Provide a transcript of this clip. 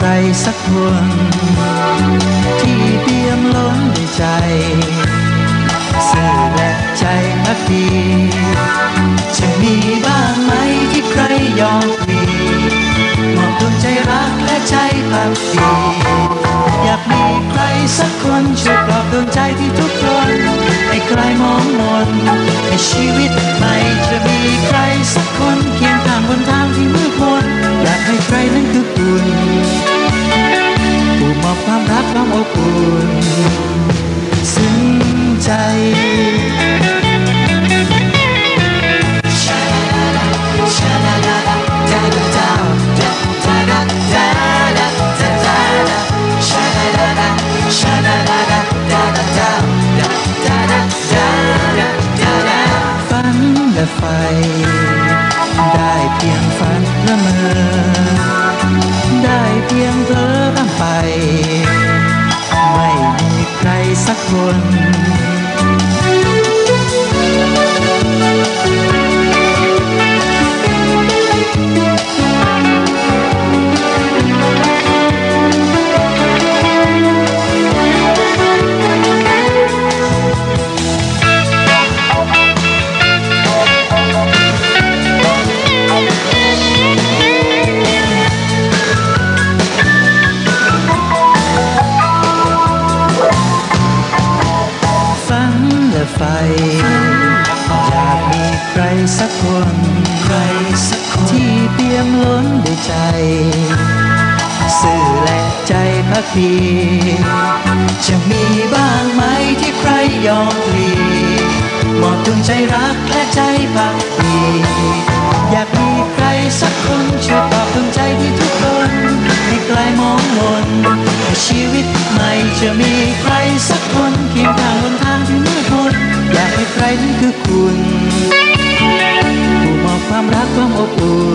ใครสักคนที่เปี่ยมล้นด้วยใจสื่อและใจพักดีจะมีบ้างไหมที่ใครยอมพีมอบดวงใจรักและใจพักดีอยากมีใครสักคนช่วยปลอบดวงใจที่ทุกข์ทนให้คลายมองมนให้ชีวิต อบอุ่นซึ้งใจ ใค สักคนใครสักคนที่เปี่ยมล้นด้วยใจ สื่อและใจพักดีจะมีบ้างไหมที่ใครยอมพลีมอบดวงใจรักและใจพักดีอยากมีใครสักคนช่วย มอบ